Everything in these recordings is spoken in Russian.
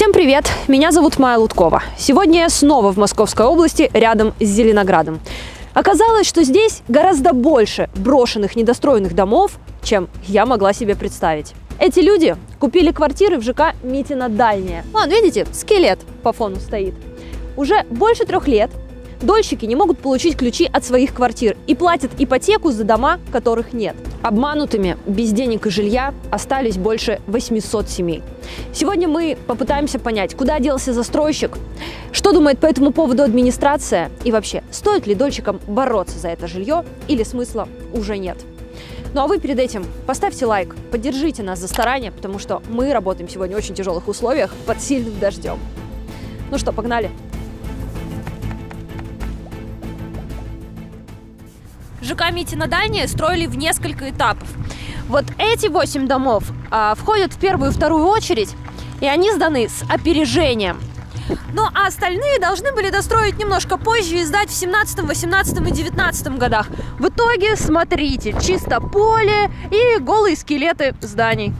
Всем привет! Меня зовут Майя Луткова. Сегодня я снова в Московской области, рядом с Зеленоградом. Оказалось, что здесь гораздо больше брошенных недостроенных домов, чем я могла себе представить. Эти люди купили квартиры в ЖК Митина Дальняя. Вон, видите, скелет по фону стоит. Уже больше трех лет Дольщики не могут получить ключи от своих квартир и платят ипотеку за дома, которых нет. Обманутыми, без денег и жилья остались больше 800 семей. Сегодня мы попытаемся понять, куда делся застройщик, что думает по этому поводу администрация и вообще, стоит ли дольщикам бороться за это жилье или смысла уже нет. Ну а вы перед этим поставьте лайк, поддержите нас за старание, потому что мы работаем сегодня в очень тяжелых условиях под сильным дождем. Ну что, погнали! ЖК Митина Дальняя строили в несколько этапов. Вот эти восемь домов а, входят в первую и вторую очередь, и они сданы с опережением. Ну, а остальные должны были достроить немножко позже и сдать в 17, 18 и 19 годах. В итоге, смотрите, чисто поле и голые скелеты зданий.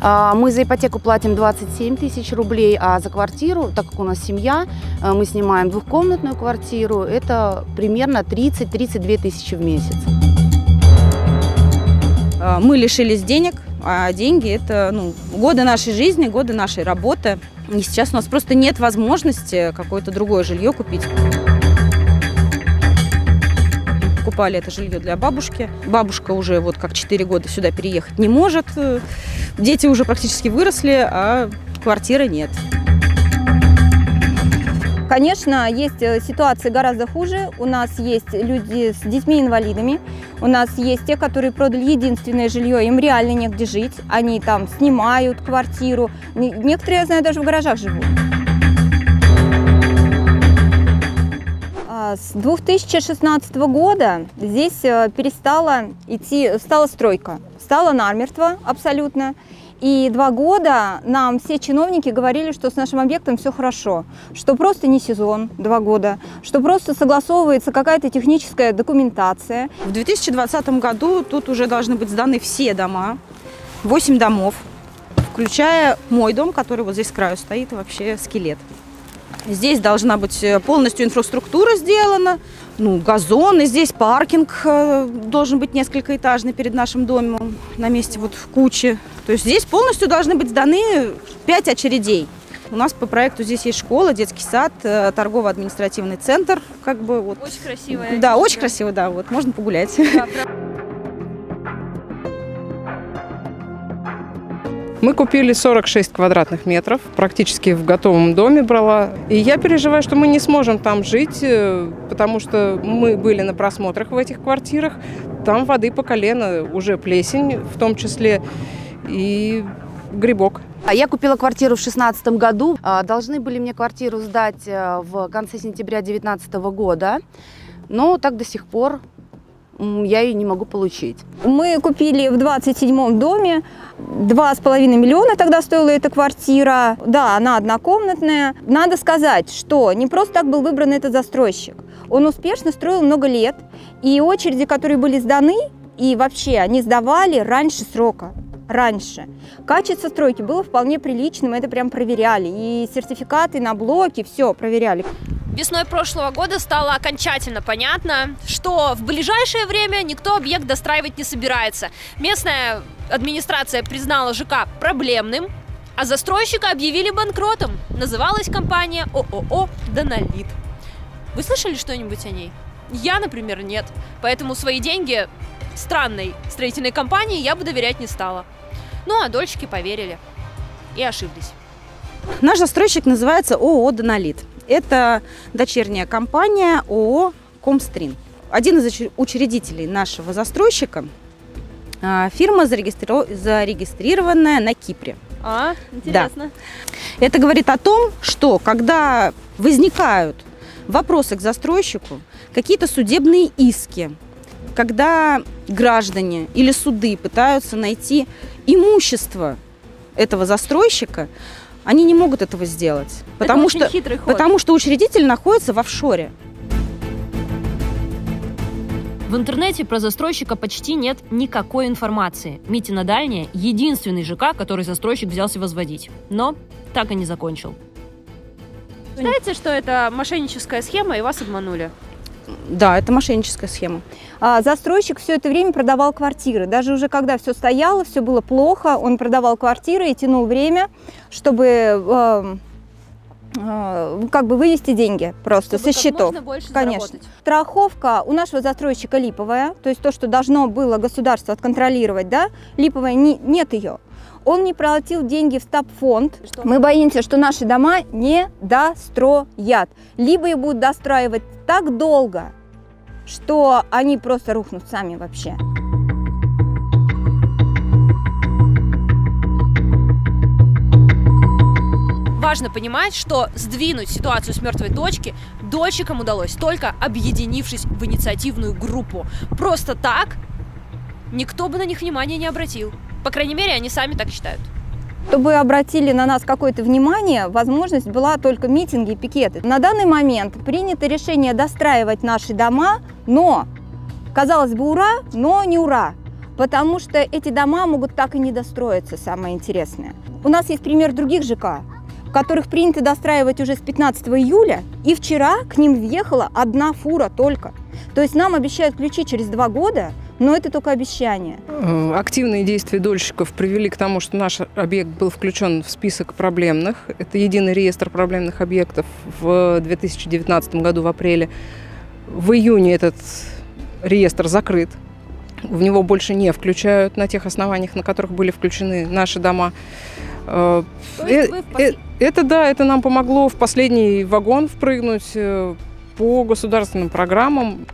Мы за ипотеку платим 27 тысяч рублей, а за квартиру, так как у нас семья, а, мы снимаем двухкомнатную квартиру, это примерно 30-32 тысячи в месяц. А, мы лишились денег, а деньги – это ну, годы нашей жизни, годы нашей работы. И сейчас у нас просто нет возможности какое-то другое жилье купить покупали это жилье для бабушки. Бабушка уже вот как 4 года сюда переехать не может. Дети уже практически выросли, а квартиры нет. Конечно, есть э, ситуации гораздо хуже. У нас есть люди с детьми-инвалидами. У нас есть те, которые продали единственное жилье, им реально негде жить. Они там снимают квартиру. Некоторые, я знаю, даже в гаражах живут. С 2016 года здесь э, перестала идти, стала стройка, стала намертво абсолютно. И два года нам все чиновники говорили, что с нашим объектом все хорошо, что просто не сезон, два года, что просто согласовывается какая-то техническая документация. В 2020 году тут уже должны быть сданы все дома, 8 домов, включая мой дом, который вот здесь с краю стоит, вообще скелет. Здесь должна быть э, полностью инфраструктура сделана, ну, газон, и здесь паркинг э, должен быть несколькоэтажный перед нашим домом на месте вот в куче. То есть здесь полностью должны быть сданы 5 очередей. У нас по проекту здесь есть школа, детский сад, э, торгово-административный центр, как бы вот. Очень красивая. Да, очень красиво, да, вот можно погулять. Да, Мы купили 46 квадратных метров, практически в готовом доме брала. И я переживаю, что мы не сможем там жить, э, потому что мы были на просмотрах в этих квартирах. Там воды по колено, уже плесень в том числе, и грибок. А я купила квартиру в 2016 году. А, должны были мне квартиру сдать э, в конце сентября 2019 года. Но так до сих пор я ее не могу получить. Мы купили в 27-м доме, два с половиной миллиона тогда стоила эта квартира. Да, она однокомнатная. Надо сказать, что не просто так был выбран этот застройщик. Он успешно строил много лет, и очереди, которые были сданы, и вообще они сдавали раньше срока раньше. Качество стройки было вполне приличным, это прям проверяли. И сертификаты на блоки, все проверяли. Весной прошлого года стало окончательно понятно, что в ближайшее время никто объект достраивать не собирается. Местная администрация признала ЖК проблемным, а застройщика объявили банкротом. Называлась компания ООО «Донолит». Вы слышали что-нибудь о ней? Я, например, нет. Поэтому свои деньги странной строительной компании я бы доверять не стала. Ну, а дольщики поверили и ошиблись. Наш застройщик называется ООО «Донолит». Это дочерняя компания ООО «Комстрин». Один из учредителей нашего застройщика а, фирма, зарегистрированная на Кипре. А, интересно. Да. Это говорит о том, что когда возникают вопросы к застройщику, какие-то судебные иски, когда граждане или суды пытаются найти имущество этого застройщика, они не могут этого сделать, потому что, потому что учредитель находится в офшоре. В интернете про застройщика почти нет никакой информации. Митина Дальняя – единственный ЖК, который застройщик взялся возводить. Но так и не закончил. Знаете, что это мошенническая схема, и вас обманули? Да, это мошенническая схема. А застройщик все это время продавал квартиры. Даже уже когда все стояло, все было плохо, он продавал квартиры и тянул время, чтобы э, э, как бы вывести деньги просто Чтобы со счетов. больше Конечно. заработать. Страховка у нашего застройщика липовая, то есть то, что должно было государство отконтролировать, да, липовая, не- нет ее. Он не проплатил деньги в стабфонд. Что? Мы боимся, что наши дома не достроят. Либо их будут достраивать так долго, что они просто рухнут сами вообще. Важно понимать, что сдвинуть ситуацию с мертвой точки дольщикам удалось только объединившись в инициативную группу. Просто так никто бы на них внимания не обратил. По крайней мере, они сами так считают. Чтобы обратили на нас какое-то внимание, возможность была только митинги и пикеты. На данный момент принято решение достраивать наши дома, но, казалось бы, ура, но не ура. Потому что эти дома могут так и не достроиться, самое интересное. У нас есть пример других ЖК, которых принято достраивать уже с 15 июля, и вчера к ним въехала одна фура только. То есть нам обещают ключи через два года, но это только обещание. Э, Активные действия дольщиков привели к тому, что наш объект был включен в список проблемных. Это единый реестр проблемных объектов в 2019 году в апреле. В июне этот реестр закрыт. В него больше не включают на тех основаниях, на которых были включены наши дома. Э, э, э, пос- Это да, это нам помогло в последний вагон впрыгнуть э, по государственным программам.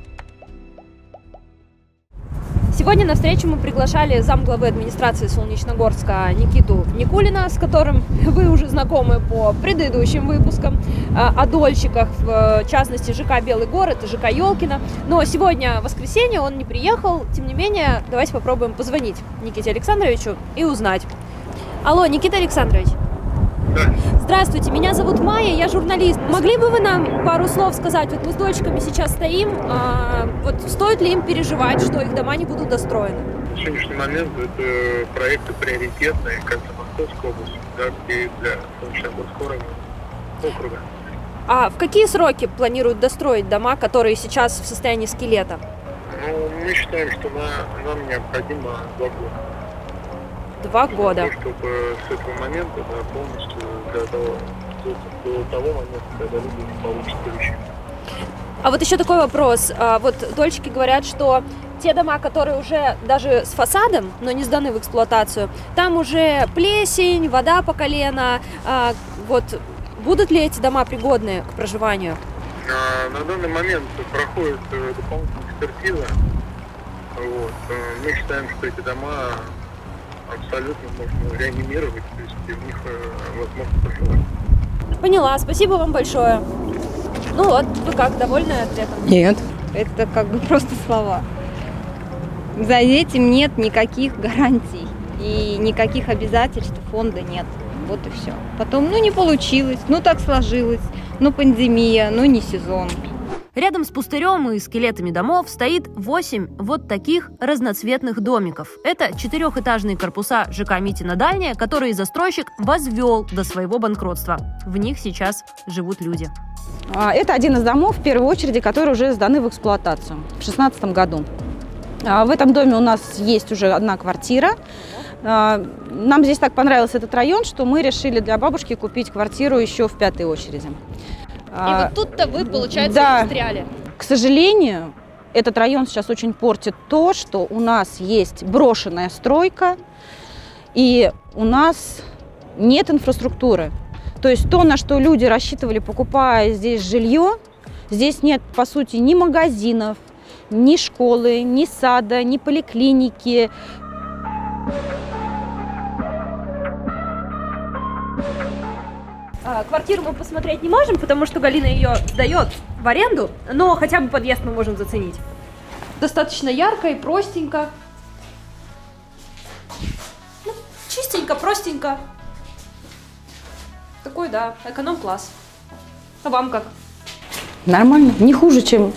Сегодня на встречу мы приглашали замглавы администрации Солнечногорска Никиту Никулина, с которым вы уже знакомы по предыдущим выпускам а, о дольщиках, в частности ЖК «Белый город» и ЖК «Елкина». Но сегодня воскресенье, он не приехал. Тем не менее, давайте попробуем позвонить Никите Александровичу и узнать. Алло, Никита Александрович. Здравствуйте, меня зовут Майя, я журналист. Могли бы вы нам пару слов сказать? Вот мы с дольщиками сейчас стоим, а, вот стоит ли им переживать, что их дома не будут достроены? На сегодняшний момент это проекты приоритетные как для Московской области, так и для Солнечногорского района, округа. А в какие сроки планируют достроить дома, которые сейчас в состоянии скелета? Ну, мы считаем, что на- нам необходимо два года. Два года. Для того, чтобы с этого момента да, полностью для того, до, до того момента, когда люди получат ключи. А вот еще такой вопрос. А, Вот дольщики говорят, что те дома, которые уже даже с фасадом, но не сданы в эксплуатацию, там уже плесень, вода по колено. А, Вот будут ли эти дома пригодны к проживанию? На данный момент проходит э, дополнительная экспертиза. Вот. Э, Мы считаем, что эти дома абсолютно можно реанимировать, то есть и в них э, возможно проживать. Поняла, спасибо вам большое. Ну вот, вы как, довольны ответом? Нет. Это как бы просто слова. За этим нет никаких гарантий и никаких обязательств фонда нет. Вот и все. Потом, ну не получилось, ну так сложилось, ну пандемия, ну не сезон. Рядом с пустырем и скелетами домов стоит 8 вот таких разноцветных домиков. Это четырехэтажные корпуса ЖК Митина Дальняя, которые застройщик возвел до своего банкротства. В них сейчас живут люди. А, Это один из домов, в первой очереди, которые уже сданы в эксплуатацию в 2016 году. А, В этом доме у нас есть уже одна квартира. А, Нам здесь так понравился этот район, что мы решили для бабушки купить квартиру еще в пятой очереди. А, тут-то вы, получается, да. застряли. К сожалению, этот район сейчас очень портит то, что у нас есть брошенная стройка, и у нас нет инфраструктуры. То есть то, на что люди рассчитывали, покупая здесь жилье, здесь нет, по сути, ни магазинов, ни школы, ни сада, ни поликлиники. А, Квартиру мы посмотреть не можем, потому что Галина ее сдает в аренду, но хотя бы подъезд мы можем заценить. Достаточно ярко и простенько. Ну, чистенько, простенько. Такой, да, эконом-класс. А вам как? Нормально, не хуже, чем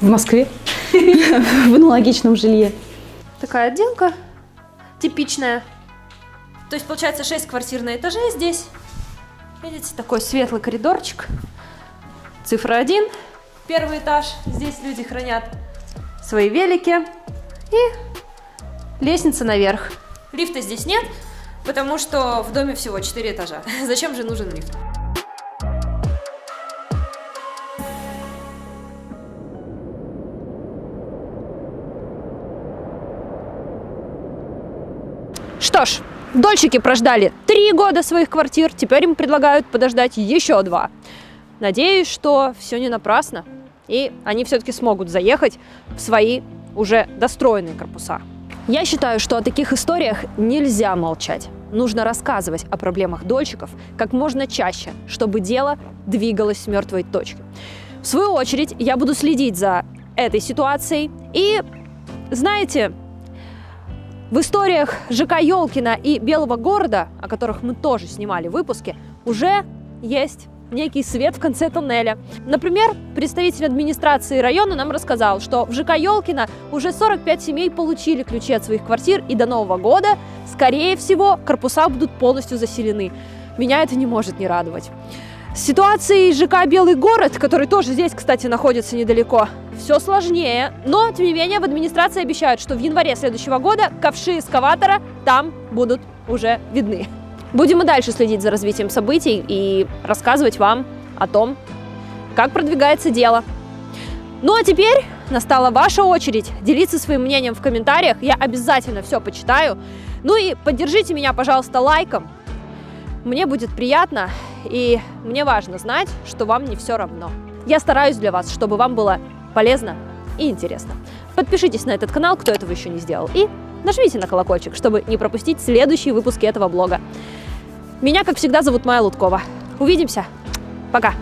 в Москве. в аналогичном жилье. Такая отделка типичная. То есть получается 6 квартир на этаже здесь. Видите, такой светлый коридорчик. Цифра 1. Первый этаж. Здесь люди хранят свои велики. И лестница наверх. Лифта здесь нет, потому что в доме всего 4 этажа. Зачем же нужен лифт? Что ж, дольщики прождали три года своих квартир, теперь им предлагают подождать еще два. Надеюсь, что все не напрасно, и они все-таки смогут заехать в свои уже достроенные корпуса. Я считаю, что о таких историях нельзя молчать. Нужно рассказывать о проблемах дольщиков как можно чаще, чтобы дело двигалось с мертвой точки. В свою очередь, я буду следить за этой ситуацией. И, знаете, в историях ЖК Ёлкина и Белого города, о которых мы тоже снимали выпуски, уже есть некий свет в конце туннеля. Например, представитель администрации района нам рассказал, что в ЖК Ёлкина уже 45 семей получили ключи от своих квартир, и до Нового года, скорее всего, корпуса будут полностью заселены. Меня это не может не радовать. С ситуацией ЖК «Белый город», который тоже здесь, кстати, находится недалеко, все сложнее. Но, тем не менее, в администрации обещают, что в январе следующего года ковши эскаватора там будут уже видны. Будем и дальше следить за развитием событий и рассказывать вам о том, как продвигается дело. Ну а теперь настала ваша очередь делиться своим мнением в комментариях. Я обязательно все почитаю. Ну и поддержите меня, пожалуйста, лайком. Мне будет приятно, и мне важно знать, что вам не все равно. Я стараюсь для вас, чтобы вам было полезно и интересно. Подпишитесь на этот канал, кто этого еще не сделал, и нажмите на колокольчик, чтобы не пропустить следующие выпуски этого блога. Меня, как всегда, зовут Майя Луткова. Увидимся. Пока.